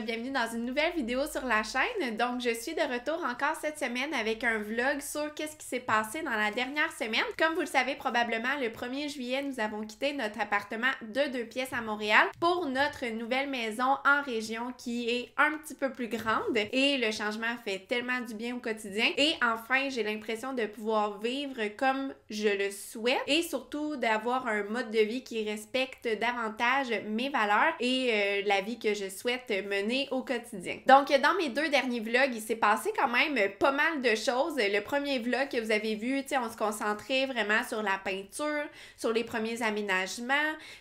bienvenue dans une nouvelle vidéo sur la chaîne. Donc, je suis de retour encore cette semaine avec un vlog sur qu'est-ce qui s'est passé dans la dernière semaine. Comme vous le savez probablement, le 1er juillet, nous avons quitté notre appartement de deux pièces à Montréal pour notre nouvelle maison en région qui est un petit peu plus grande et le changement fait tellement du bien au quotidien. Et enfin, j'ai l'impression de pouvoir vivre comme je le souhaite et surtout d'avoir un mode de vie qui respecte davantage mes valeurs et euh, la vie que je souhaite au quotidien. Donc, dans mes deux derniers vlogs, il s'est passé quand même pas mal de choses. Le premier vlog que vous avez vu, on se concentrait vraiment sur la peinture, sur les premiers aménagements,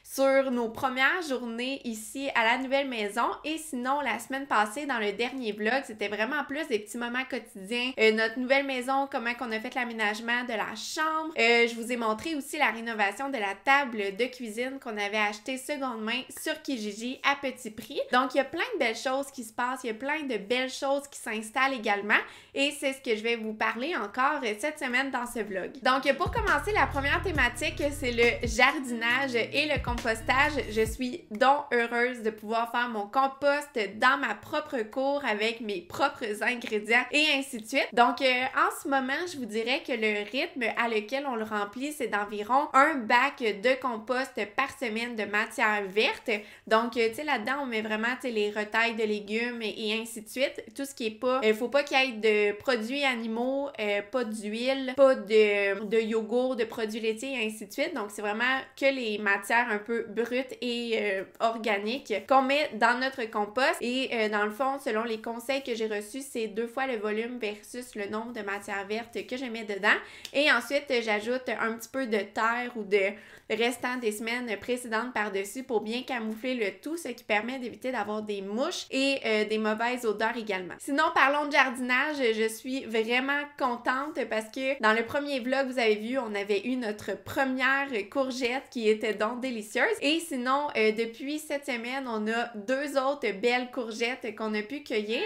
sur nos premières journées ici à la nouvelle maison. Et sinon, la semaine passée, dans le dernier vlog, c'était vraiment plus des petits moments quotidiens. Euh, notre nouvelle maison, comment qu'on a fait l'aménagement de la chambre. Euh, je vous ai montré aussi la rénovation de la table de cuisine qu'on avait acheté seconde main sur Kijiji à petit prix. Donc, il y a plein de belles choses qui se passent, il y a plein de belles choses qui s'installent également et c'est ce que je vais vous parler encore cette semaine dans ce vlog. Donc, pour commencer, la première thématique, c'est le jardinage et le compostage. Je suis donc heureuse de pouvoir faire mon compost dans ma propre cour avec mes propres ingrédients et ainsi de suite. Donc, euh, en ce moment, je vous dirais que le rythme à lequel on le remplit, c'est d'environ un bac de compost par semaine de matière verte. Donc, euh, tu sais, là-dedans, on met vraiment les retailles de légumes et, ainsi de suite. Tout ce qui est pas, il euh, faut pas qu'il y ait de produits animaux, euh, pas d'huile, pas de, de yogourt, de produits laitiers et ainsi de suite. Donc, c'est vraiment que les matières un peu brutes et organiques qu'on met dans notre compost. Et dans le fond, selon les conseils que j'ai reçus, c'est deux fois le volume versus le nombre de matières vertes que je mets dedans. Et ensuite, j'ajoute un petit peu de terre ou de restant des semaines précédentes par-dessus pour bien camoufler le tout, ce qui permet d'éviter d'avoir des mouches et euh, des mauvaises odeurs également. Sinon, parlons de jardinage, je suis vraiment contente parce que dans le premier vlog, vous avez vu, on avait eu notre première courgette qui était donc délicieuse. Et sinon, euh, depuis cette semaine, on a deux autres belles courgettes qu'on a pu cueillir.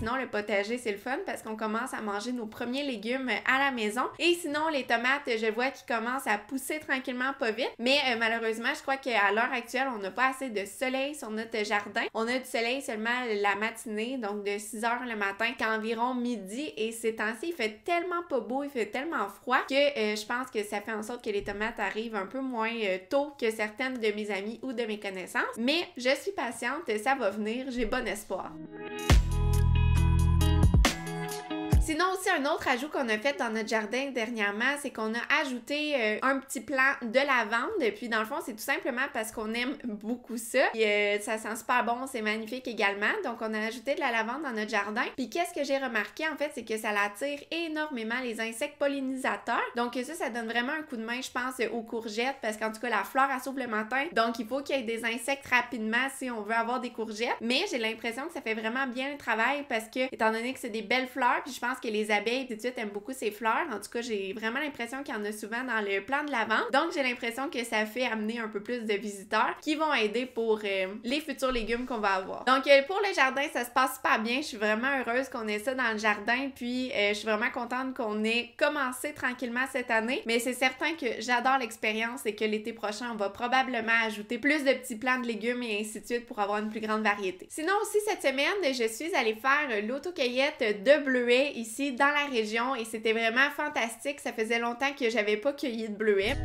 Sinon, le potager, c'est le fun parce qu'on commence à manger nos premiers légumes à la maison. Et sinon, les tomates, je vois qu'ils commencent à pousser tranquillement pas vite. Mais euh, malheureusement, je crois qu'à l'heure actuelle, on n'a pas assez de soleil sur notre jardin. On a du soleil seulement la matinée, donc de 6 heures le matin qu'à environ midi. Et ces temps-ci, il fait tellement pas beau, il fait tellement froid que euh, je pense que ça fait en sorte que les tomates arrivent un peu moins euh, tôt que certaines de mes amies ou de mes connaissances. Mais je suis patiente, ça va venir, j'ai bon espoir. Sinon aussi un autre ajout qu'on a fait dans notre jardin dernièrement, c'est qu'on a ajouté euh, un petit plant de lavande. Puis dans le fond, c'est tout simplement parce qu'on aime beaucoup ça. Euh, ça sent super bon, c'est magnifique également. Donc on a ajouté de la lavande dans notre jardin. Puis qu'est-ce que j'ai remarqué en fait, c'est que ça attire énormément les insectes pollinisateurs. Donc ça, ça donne vraiment un coup de main, je pense, aux courgettes parce qu'en tout cas la fleur elle s'ouvre le matin. Donc il faut qu'il y ait des insectes rapidement si on veut avoir des courgettes. Mais j'ai l'impression que ça fait vraiment bien le travail parce que étant donné que c'est des belles fleurs, puis je pense que les abeilles tout de suite aiment beaucoup ces fleurs. En tout cas, j'ai vraiment l'impression qu'il y en a souvent dans le plan de la. Donc, j'ai l'impression que ça fait amener un peu plus de visiteurs qui vont aider pour euh, les futurs légumes qu'on va avoir. Donc, euh, pour le jardin, ça se passe pas bien. Je suis vraiment heureuse qu'on ait ça dans le jardin. Puis, euh, je suis vraiment contente qu'on ait commencé tranquillement cette année. Mais c'est certain que j'adore l'expérience et que l'été prochain, on va probablement ajouter plus de petits plants de légumes et ainsi de suite pour avoir une plus grande variété. Sinon, aussi, cette semaine, je suis allée faire l'autocueillette de bleuets ici dans la région et c'était vraiment fantastique. Ça faisait longtemps que j'avais pas cueilli de bleuets.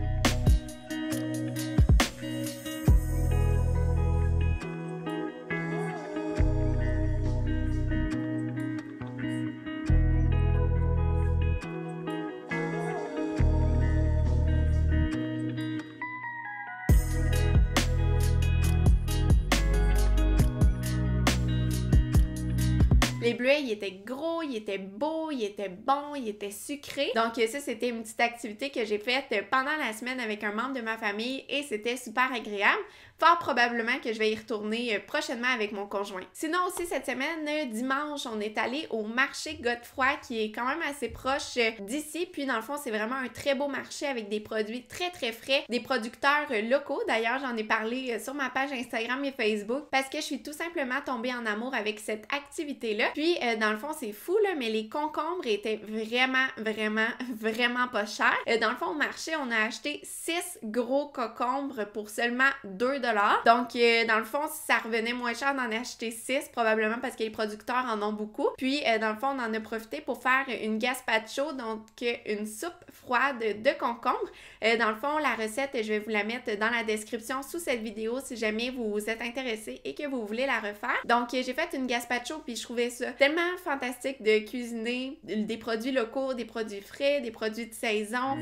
Ils étaient gros, ils étaient beaux, ils étaient bons, ils étaient sucrés. Donc ça, c'était une petite activité que j'ai faite pendant la semaine avec un membre de ma famille et c'était super agréable. fort probablement que je vais y retourner prochainement avec mon conjoint. Sinon aussi cette semaine, dimanche, on est allé au marché Godefroy qui est quand même assez proche d'ici. Puis dans le fond, c'est vraiment un très beau marché avec des produits très très frais, des producteurs locaux. D'ailleurs, j'en ai parlé sur ma page Instagram et Facebook parce que je suis tout simplement tombée en amour avec cette activité-là. Puis dans le fond, c'est fou là, mais les concombres étaient vraiment, vraiment, vraiment pas chers. dans le fond, au marché, on a acheté 6 gros concombres pour seulement 2 Donc, dans le fond, ça revenait moins cher d'en acheter 6, probablement parce que les producteurs en ont beaucoup. Puis, dans le fond, on en a profité pour faire une gazpacho, donc une soupe froide de concombres. dans le fond, la recette, je vais vous la mettre dans la description sous cette vidéo si jamais vous êtes intéressé et que vous voulez la refaire. Donc, j'ai fait une gazpacho, puis je trouvais ça tellement fantastique de cuisiner des produits locaux, des produits frais, des produits de saison.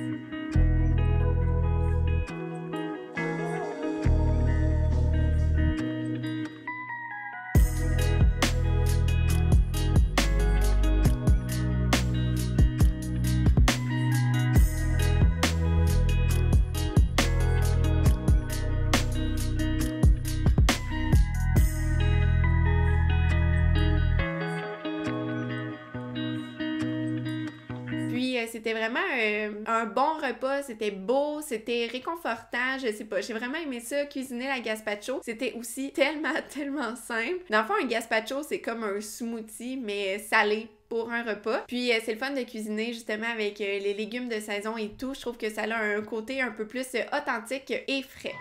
C'était vraiment euh, un bon repas, c'était beau, c'était réconfortant, je sais pas, j'ai vraiment aimé ça, cuisiner la gazpacho. C'était aussi tellement, tellement simple. Dans le fond, un gazpacho, c'est comme un smoothie, mais salé pour un repas. Puis euh, c'est le fun de cuisiner justement avec euh, les légumes de saison et tout. Je trouve que ça a un côté un peu plus authentique et frais.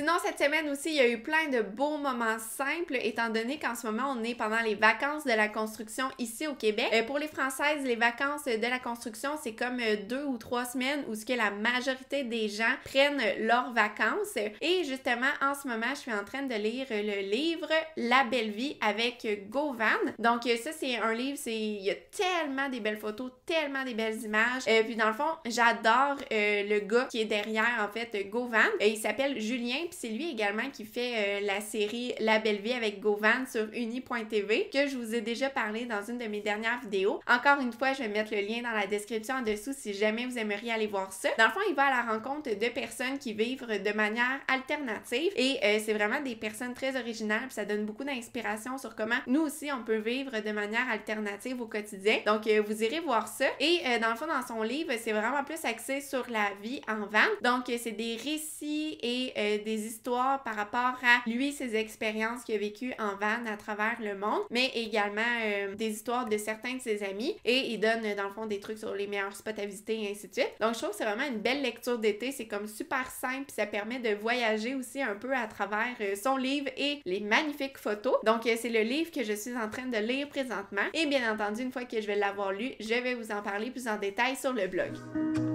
Sinon, cette semaine aussi, il y a eu plein de beaux moments simples, étant donné qu'en ce moment, on est pendant les vacances de la construction ici au Québec. Euh, pour les Françaises, les vacances de la construction, c'est comme euh, deux ou trois semaines où ce que la majorité des gens prennent leurs vacances. Et justement, en ce moment, je suis en train de lire le livre La belle vie avec Govan. Donc, euh, ça, c'est un livre, c'est il y a tellement des belles photos, tellement des belles images. Puis, dans le fond, j'adore le gars qui est derrière, en fait, Govan. il s'appelle Julien c'est lui également qui fait euh, la série La Belle Vie avec Govan sur uni.tv que je vous ai déjà parlé dans une de mes dernières vidéos. Encore une fois, je vais mettre le lien dans la description en dessous si jamais vous aimeriez aller voir ça. Dans le fond, il va à la rencontre de personnes qui vivent de manière alternative et euh, c'est vraiment des personnes très originales puis ça donne beaucoup d'inspiration sur comment nous aussi on peut vivre de manière alternative au quotidien. Donc euh, vous irez voir ça et dans le fond dans son livre, c'est vraiment plus axé sur la vie en van. Donc c'est des récits et des histoires par rapport à lui, ses expériences qu'il a vécues en van à travers le monde, mais également euh, des histoires de certains de ses amis et il donne dans le fond des trucs sur les meilleurs spots à visiter et ainsi de suite. Donc je trouve que c'est vraiment une belle lecture d'été, c'est comme super simple, puis ça permet de voyager aussi un peu à travers euh, son livre et les magnifiques photos. Donc euh, c'est le livre que je suis en train de lire présentement et bien entendu une fois que je vais l'avoir lu, je vais vous en parler plus en détail sur le blog.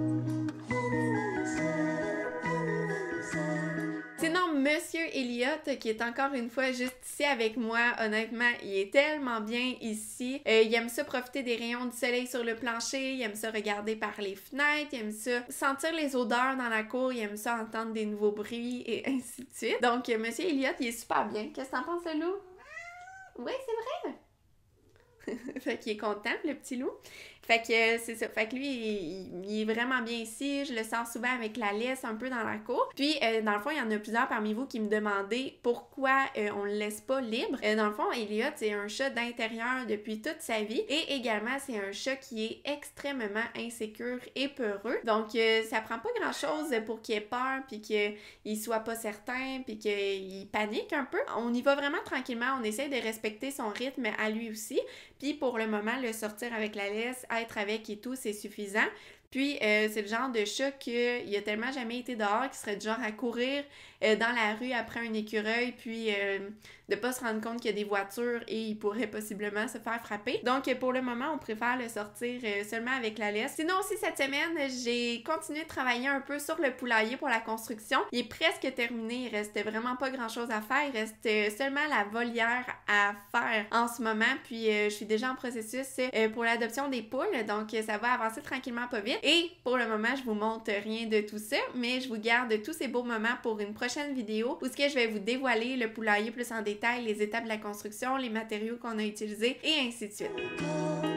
Monsieur Elliott, qui est encore une fois juste ici avec moi, honnêtement, il est tellement bien ici. Euh, il aime ça profiter des rayons du soleil sur le plancher, il aime ça regarder par les fenêtres, il aime ça sentir les odeurs dans la cour, il aime ça entendre des nouveaux bruits et ainsi de suite. Donc, euh, Monsieur Elliott, il est super bien. Qu'est-ce que t'en penses, le loup? Oui, c'est vrai! fait qu'il est content, le petit loup. Fait que euh, c'est ça. Fait que lui, il, est vraiment bien ici. Je le sens souvent avec la laisse un peu dans la cour. Puis, euh, dans le fond, il y en a plusieurs parmi vous qui me demandaient pourquoi euh, on le laisse pas libre. dans le fond, Elliot, c'est un chat d'intérieur depuis toute sa vie. Et également, c'est un chat qui est extrêmement insécure et peureux. Donc, ça prend pas grand chose pour qu'il ait peur, puis qu'il soit pas certain, puis qu'il panique un peu. On y va vraiment tranquillement. On essaie de respecter son rythme à lui aussi. Puis, pour le moment, le sortir avec la laisse, être avec et tout, c'est suffisant. Puis, euh, c'est le genre de chat qu'il a tellement jamais été dehors qu'il serait du genre à courir euh, dans la rue après un écureuil, puis euh, de pas se rendre compte qu'il y a des voitures et il pourrait possiblement se faire frapper. Donc pour le moment, on préfère le sortir euh, seulement avec la laisse. Sinon aussi cette semaine, j'ai continué de travailler un peu sur le poulailler pour la construction. Il est presque terminé, il reste vraiment pas grand chose à faire, il reste seulement la volière à faire en ce moment, puis je suis déjà en processus pour l'adoption des poules, donc ça va avancer tranquillement pas vite. Et pour le moment, je vous montre rien de tout ça, mais je vous garde tous ces beaux moments pour une prochaine vidéo où ce que je vais vous dévoiler le poulailler plus en détail les étapes de la construction, les matériaux qu'on a utilisés et ainsi de suite.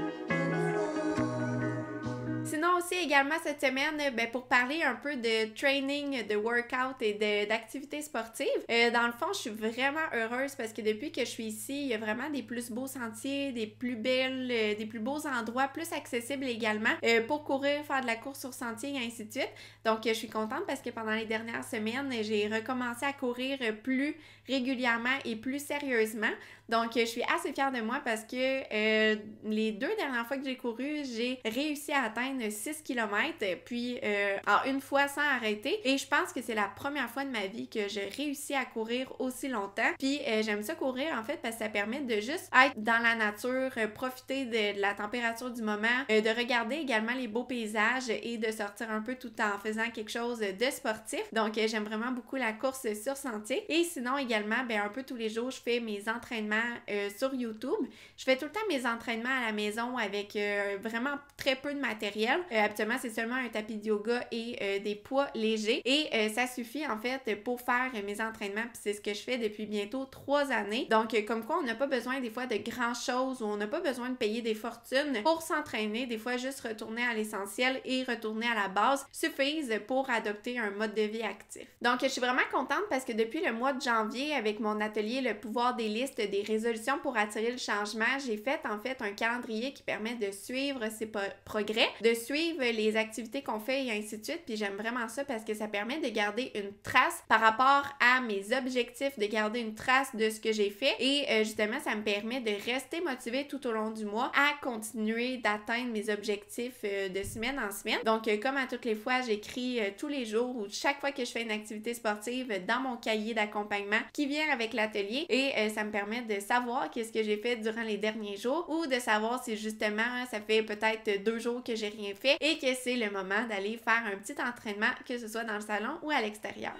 Sinon aussi également cette semaine, ben, pour parler un peu de training, de workout et d'activités sportives, euh, dans le fond, je suis vraiment heureuse parce que depuis que je suis ici, il y a vraiment des plus beaux sentiers, des plus belles, euh, des plus beaux endroits, plus accessibles également euh, pour courir, faire de la course sur sentier et ainsi de suite. Donc, je suis contente parce que pendant les dernières semaines, j'ai recommencé à courir plus régulièrement et plus sérieusement. Donc, je suis assez fière de moi parce que euh, les deux dernières fois que j'ai couru, j'ai réussi à atteindre 6 km, puis euh, en une fois sans arrêter. Et je pense que c'est la première fois de ma vie que j'ai réussi à courir aussi longtemps. Puis euh, j'aime ça courir en fait parce que ça permet de juste être dans la nature, profiter de, la température du moment, de regarder également les beaux paysages et de sortir un peu tout en faisant quelque chose de sportif. Donc, j'aime vraiment beaucoup la course sur sentier. Et sinon également, ben, un peu tous les jours, je fais mes entraînements euh, sur YouTube. Je fais tout le temps mes entraînements à la maison avec euh, vraiment très peu de matériel. Euh, habituellement, c'est seulement un tapis de yoga et des poids légers. Et ça suffit en fait pour faire mes entraînements. Puis c'est ce que je fais depuis bientôt trois années. Donc, comme quoi, on n'a pas besoin des fois de grand choses ou on n'a pas besoin de payer des fortunes pour s'entraîner. Des fois, juste retourner à l'essentiel et retourner à la base suffisent pour adopter un mode de vie actif. Donc, je suis vraiment contente parce que depuis le mois de janvier, avec mon atelier Le pouvoir des listes des résolutions pour attirer le changement, j'ai fait en fait un calendrier qui permet de suivre ses progrès, suivre les activités qu'on fait et ainsi de suite. Puis j'aime vraiment ça parce que ça permet de garder une trace par rapport à mes objectifs, de garder une trace de ce que j'ai fait et euh, justement ça me permet de rester motivée tout au long du mois à continuer d'atteindre mes objectifs euh, de semaine en semaine. Donc euh, comme à toutes les fois, j'écris tous les jours ou chaque fois que je fais une activité sportive dans mon cahier d'accompagnement qui vient avec l'atelier et ça me permet de savoir qu'est-ce que j'ai fait durant les derniers jours ou de savoir si justement ça fait peut-être deux jours que j'ai rien et que c'est le moment d'aller faire un petit entraînement, que ce soit dans le salon ou à l'extérieur.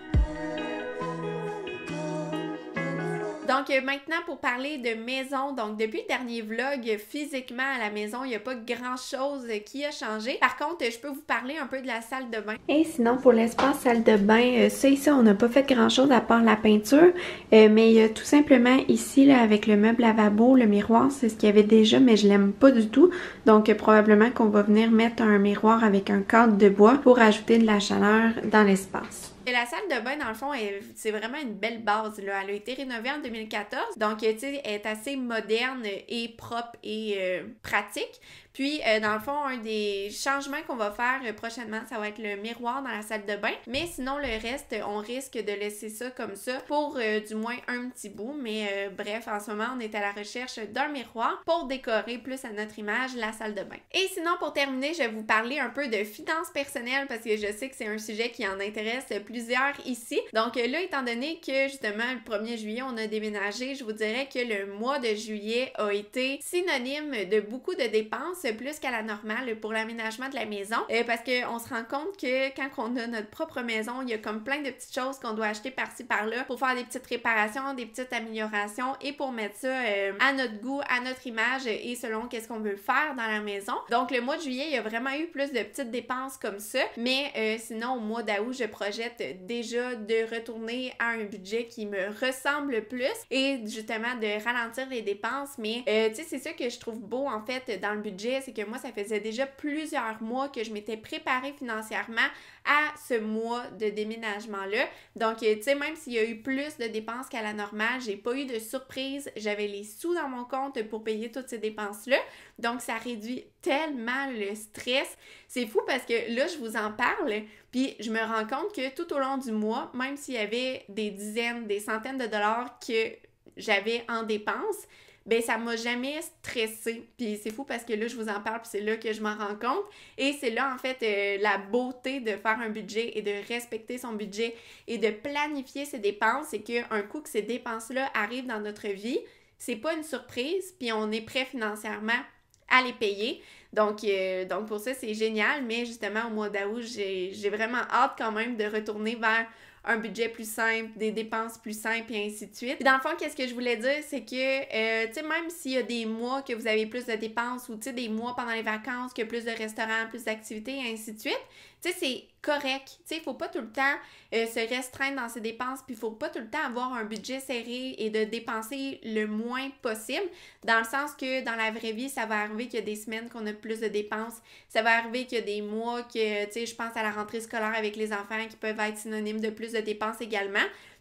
Donc euh, maintenant pour parler de maison, donc depuis le dernier vlog, physiquement à la maison, il n'y a pas grand chose qui a changé. Par contre, je peux vous parler un peu de la salle de bain. Et sinon pour l'espace salle de bain, euh, ça ici on n'a pas fait grand chose à part la peinture, euh, mais il y a tout simplement ici là avec le meuble lavabo, le miroir, c'est ce qu'il y avait déjà, mais je l'aime pas du tout. Donc probablement qu'on va venir mettre un miroir avec un cadre de bois pour ajouter de la chaleur dans l'espace la salle de bain, dans le fond, c'est vraiment une belle base. Elle a été rénovée en 2014, donc elle est assez moderne et propre et euh, pratique. Puis, euh, dans le fond, un des changements qu'on va faire euh, prochainement, ça va être le miroir dans la salle de bain. Mais sinon, le reste, on risque de laisser ça comme ça pour euh, du moins un petit bout. Mais bref, en ce moment, on est à la recherche d'un miroir pour décorer plus à notre image la salle de bain. Et sinon, pour terminer, je vais vous parler un peu de finances personnelles parce que je sais que c'est un sujet qui en intéresse plusieurs ici. Donc là, étant donné que justement le 1er juillet, on a déménagé, je vous dirais que le mois de juillet a été synonyme de beaucoup de dépenses plus qu'à la normale pour l'aménagement de la maison. Euh, parce qu'on se rend compte que quand on a notre propre maison, il y a comme plein de petites choses qu'on doit acheter par-ci par-là pour faire des petites réparations, des petites améliorations et pour mettre ça euh, à notre goût, à notre image et selon qu'est-ce qu'on veut faire dans la maison. Donc le mois de juillet, il y a vraiment eu plus de petites dépenses comme ça, mais euh, sinon au mois d'août, je projette déjà de retourner à un budget qui me ressemble plus et justement de ralentir les dépenses, mais tu sais c'est ça que je trouve beau en fait dans le budget c'est que moi, ça faisait déjà plusieurs mois que je m'étais préparée financièrement à ce mois de déménagement-là. Donc, euh, tu sais, même s'il y a eu plus de dépenses qu'à la normale, j'ai pas eu de surprise. J'avais les sous dans mon compte pour payer toutes ces dépenses-là. Donc, ça réduit tellement le stress. C'est fou parce que là, je vous en parle, puis je me rends compte que tout au long du mois, même s'il y avait des dizaines, des centaines de dollars que j'avais en dépenses, ben ça m'a jamais stressé. Puis c'est fou parce que là, je vous en parle, puis c'est là que je m'en rends compte. Et c'est là, en fait, euh, la beauté de faire un budget et de respecter son budget et de planifier ses dépenses. C'est qu'un coup que ces dépenses-là arrivent dans notre vie, c'est pas une surprise, puis on est prêt financièrement à les payer. Donc, euh, donc pour ça, c'est génial. Mais justement, au mois d'août, j'ai vraiment hâte quand même de retourner vers un budget plus simple, des dépenses plus simples et ainsi de suite. dans le fond, qu'est-ce que je voulais dire, c'est que, euh, tu sais, même s'il y a des mois que vous avez plus de dépenses ou, tu sais, des mois pendant les vacances que plus de restaurants, plus d'activités et ainsi de suite, Tu sais, c'est correct. Tu sais, il faut pas tout le temps euh, se restreindre dans ses dépenses, puis il faut pas tout le temps avoir un budget serré et de dépenser le moins possible, dans le sens que dans la vraie vie, ça va arriver qu'il y a des semaines qu'on a plus de dépenses, ça va arriver qu'il y a des mois que, tu sais, je pense à la rentrée scolaire avec les enfants qui peuvent être synonymes de plus de dépenses également.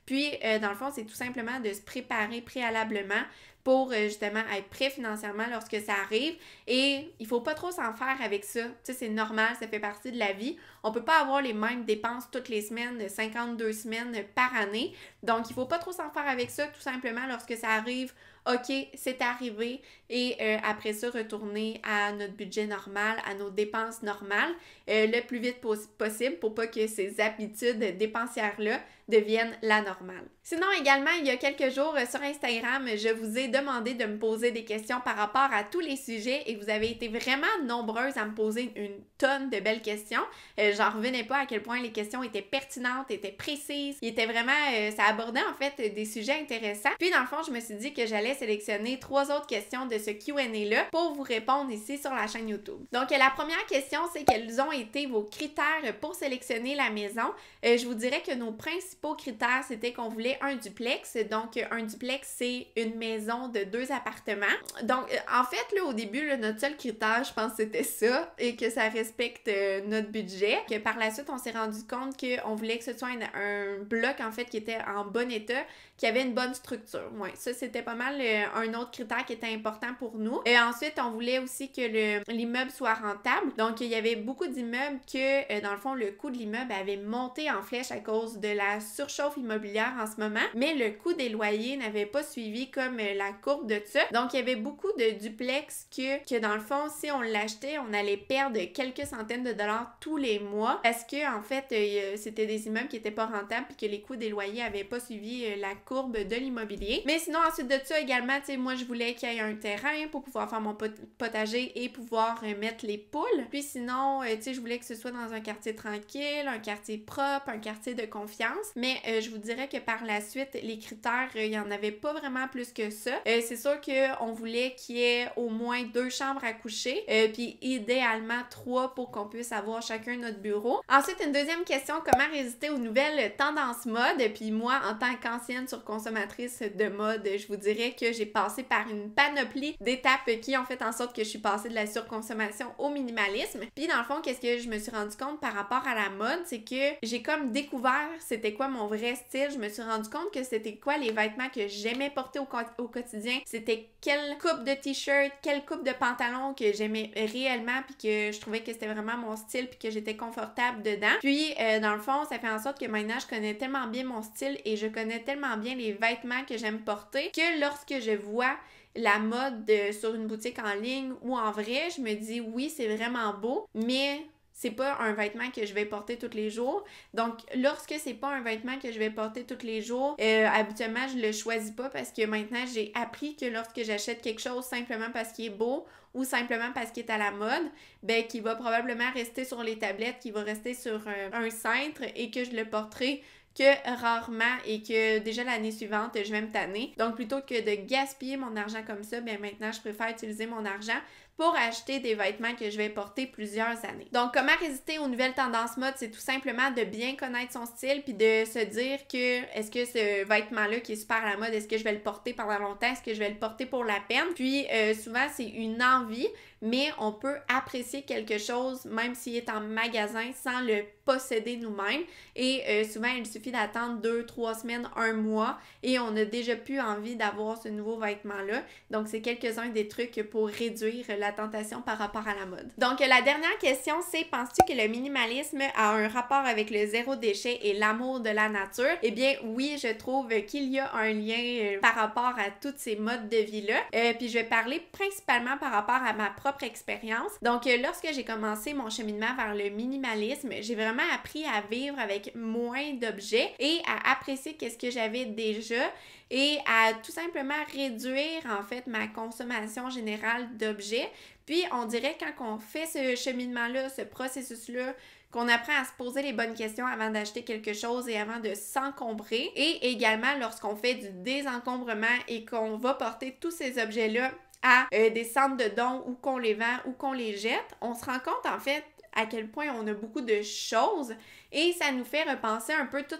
Puis, euh, dans le fond, c'est tout simplement de se préparer préalablement pour euh, justement être prêt financièrement lorsque ça arrive. Et il faut pas trop s'en faire avec ça. Tu sais, c'est normal, ça fait partie de la vie. On peut pas avoir les mêmes dépenses toutes les semaines, 52 semaines par année. Donc, il faut pas trop s'en faire avec ça, tout simplement lorsque ça arrive. OK, c'est arrivé et euh, après ça, retourner à notre budget normal, à nos dépenses normales euh, le plus vite possible pour pas que ces habitudes dépensières-là deviennent la normale. Sinon, également, il y a quelques jours euh, sur Instagram, je vous ai demandé de me poser des questions par rapport à tous les sujets et vous avez été vraiment nombreuses à me poser une tonne de belles questions. J'en revenais pas à quel point les questions étaient pertinentes, étaient précises. Il était vraiment, ça abordait en fait des sujets intéressants. Puis dans le fond, je me suis dit que j'allais sélectionner trois autres questions de ce QA-là pour vous répondre ici sur la chaîne YouTube. Donc, la première question, c'est quels ont été vos critères pour sélectionner la maison? Euh, je vous dirais que nos principaux critères, c'était qu'on voulait un duplex. Donc, un duplex, c'est une maison de deux appartements. Donc, euh, en fait, là, au début, notre seul critère, je pense, c'était ça et que ça respecte euh, notre budget. Que par la suite, on s'est rendu compte qu'on voulait que ce soit un, bloc, en fait, qui était en bon état, qui avait une bonne structure. Ouais, ça, c'était pas mal un autre critère qui était important pour nous. Et ensuite, on voulait aussi que l'immeuble soit rentable. Donc, il y avait beaucoup d'immeubles que, euh, dans le fond, le coût de l'immeuble avait monté en flèche à cause de la surchauffe immobilière en ce moment, mais le coût des loyers n'avait pas suivi comme euh, la courbe de ça. Donc, il y avait beaucoup de duplex que, que dans le fond, si on l'achetait, on allait perdre quelques centaines de dollars tous les mois parce que, en fait, euh, c'était des immeubles qui n'étaient pas rentables et que les coûts des loyers n'avaient pas suivi la courbe de l'immobilier. Mais sinon, ensuite de ça également, tu sais, moi, je voulais qu'il y ait un terrain pour pouvoir faire mon potager et pouvoir euh, mettre les poules. Puis sinon, euh, tu sais, je voulais que ce soit dans un quartier tranquille, un quartier propre, un quartier de confiance. Mais euh, je vous dirais que par la suite, les critères, il n'y en avait pas vraiment plus que ça. c'est sûr qu'on voulait qu'il y ait au moins deux chambres à coucher, puis idéalement trois pour qu'on puisse avoir chacun notre Ensuite, une deuxième question, comment résister aux nouvelles tendances mode? Puis moi, en tant qu'ancienne surconsommatrice de mode, je vous dirais que j'ai passé par une panoplie d'étapes qui ont fait en sorte que je suis passée de la surconsommation au minimalisme. Puis dans le fond, qu'est-ce que je me suis rendu compte par rapport à la mode, c'est que j'ai comme découvert c'était quoi mon vrai style. Je me suis rendu compte que c'était quoi les vêtements que j'aimais porter au, au quotidien. C'était quelle coupe de t-shirt, quelle coupe de pantalon que j'aimais réellement puis que je trouvais que c'était vraiment mon style puis que j'étais Puis euh, dans le fond, ça fait en sorte que maintenant je connais tellement bien mon style et je connais tellement bien les vêtements que j'aime porter que lorsque je vois la mode sur une boutique en ligne ou en vrai, je me dis oui, c'est vraiment beau, mais c'est pas un vêtement que je vais porter tous les jours. Donc, lorsque c'est pas un vêtement que je vais porter tous les jours, euh, habituellement, je le choisis pas parce que maintenant, j'ai appris que lorsque j'achète quelque chose simplement parce qu'il est beau ou simplement parce qu'il est à la mode, ben, qu'il va probablement rester sur les tablettes, qu'il va rester sur un, un cintre et que je le porterai que rarement et que déjà l'année suivante, je vais me tanner. Donc plutôt que de gaspiller mon argent comme ça, ben maintenant je préfère utiliser mon argent pour acheter des vêtements que je vais porter plusieurs années. Donc, comment résister aux nouvelles tendances mode, c'est tout simplement de bien connaître son style puis de se dire que est-ce que ce vêtement-là qui est super à la mode, est-ce que je vais le porter pendant longtemps, est-ce que je vais le porter pour la peine? Puis, euh, souvent, c'est une envie, mais on peut apprécier quelque chose même s'il est en magasin sans le posséder nous-mêmes. Et euh, souvent, il suffit d'attendre deux, trois semaines, un mois et on a déjà plus envie d'avoir ce nouveau vêtement-là. Donc, c'est quelques-uns des trucs pour réduire la tentation par rapport à la mode. Donc, la dernière question, c'est penses-tu que le minimalisme a un rapport avec le zéro déchet et l'amour de la nature? Eh bien, oui, je trouve qu'il y a un lien euh, par rapport à toutes ces modes de vie-là. Euh, puis, je vais parler principalement par rapport à ma propre expérience. Donc, lorsque j'ai commencé mon cheminement vers le minimalisme, j'ai vraiment appris à vivre avec moins d'objets et à apprécier qu'est-ce que j'avais déjà et à tout simplement réduire en fait ma consommation générale d'objets. Puis on dirait quand on fait ce cheminement-là, ce processus-là, qu'on apprend à se poser les bonnes questions avant d'acheter quelque chose et avant de s'encombrer. Et également lorsqu'on fait du désencombrement et qu'on va porter tous ces objets-là à euh, des centres de dons ou qu'on les vend ou qu'on les jette, on se rend compte en fait à quel point on a beaucoup de choses et ça nous fait repenser un peu tout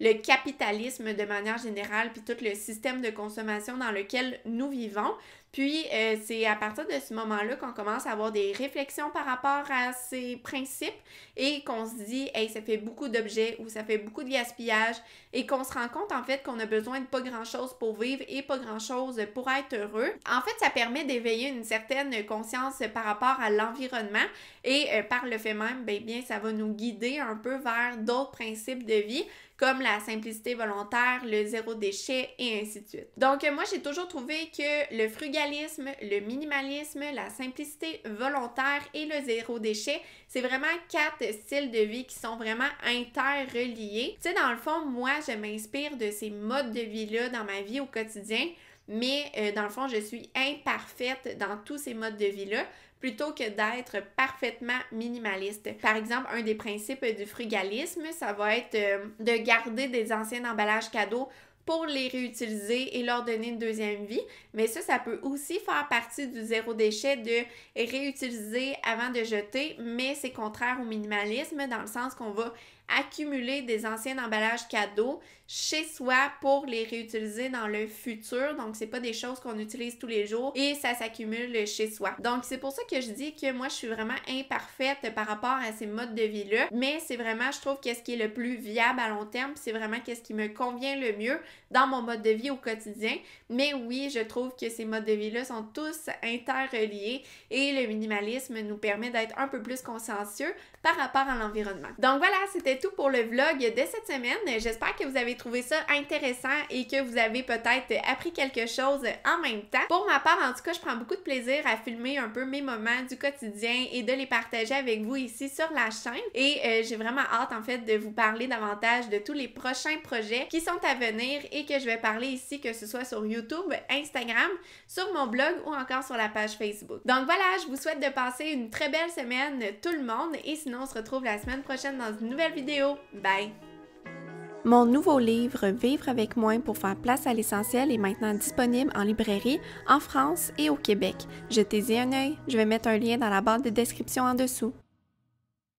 le capitalisme de manière générale, puis tout le système de consommation dans lequel nous vivons. Puis, euh, c'est à partir de ce moment-là qu'on commence à avoir des réflexions par rapport à ces principes et qu'on se dit, hey, ça fait beaucoup d'objets ou ça fait beaucoup de gaspillage et qu'on se rend compte en fait qu'on a besoin de pas grand-chose pour vivre et pas grand-chose pour être heureux. En fait, ça permet d'éveiller une certaine conscience par rapport à l'environnement et euh, par le fait même, ben bien, ça va nous guider un peu vers d'autres principes de vie comme la simplicité volontaire, le zéro déchet et ainsi de suite. Donc, moi, j'ai toujours trouvé que le le minimalisme, la simplicité volontaire et le zéro déchet, c'est vraiment quatre styles de vie qui sont vraiment interreliés. Tu sais, dans le fond, moi, je m'inspire de ces modes de vie-là dans ma vie au quotidien mais euh, dans le fond, je suis imparfaite dans tous ces modes de vie-là plutôt que d'être parfaitement minimaliste. Par exemple, un des principes du frugalisme, ça va être euh, de garder des anciens emballages cadeaux pour les réutiliser et leur donner une deuxième vie. Mais ça, ça peut aussi faire partie du zéro déchet de réutiliser avant de jeter, mais c'est contraire au minimalisme dans le sens qu'on va accumuler des anciens emballages cadeaux chez soi pour les réutiliser dans le futur. Donc, c'est pas des choses qu'on utilise tous les jours et ça s'accumule chez soi. Donc, c'est pour ça que je dis que moi, je suis vraiment imparfaite par rapport à ces modes de vie-là. Mais c'est vraiment, je trouve, qu'est-ce qui est le plus viable à long terme. C'est vraiment qu'est-ce qui me convient le mieux dans mon mode de vie au quotidien. Mais oui, je trouve que ces modes de vie-là sont tous interreliés et le minimalisme nous permet d'être un peu plus consciencieux par rapport à l'environnement. Donc voilà, c'était tout pour le vlog de cette semaine. J'espère que vous avez trouvé ça intéressant et que vous avez peut-être appris quelque chose en même temps. Pour ma part, en tout cas, je prends beaucoup de plaisir à filmer un peu mes moments du quotidien et de les partager avec vous ici sur la chaîne. Et euh, j'ai vraiment hâte en fait de vous parler davantage de tous les prochains projets qui sont à venir et que je vais parler ici, que ce soit sur YouTube, Instagram, sur mon blog ou encore sur la page Facebook. Donc voilà, je vous souhaite de passer une très belle semaine tout le monde et sinon on se retrouve la semaine prochaine dans une nouvelle vidéo. Bye! Mon nouveau livre Vivre avec moins pour faire place à l'essentiel est maintenant disponible en librairie en France et au Québec. Jetez-y un œil, je vais mettre un lien dans la barre de description en dessous.